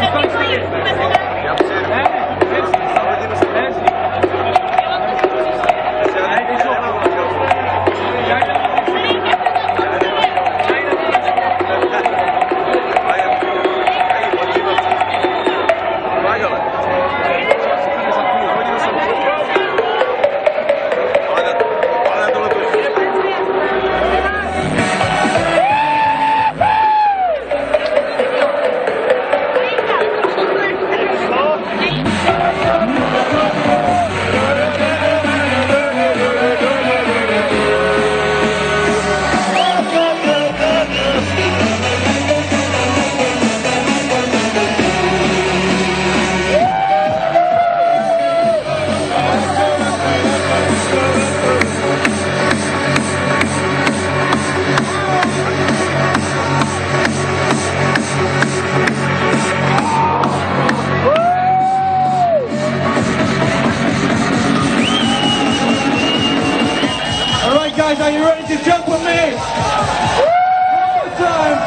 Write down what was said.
All right, guys, are you ready to jump with me? One time.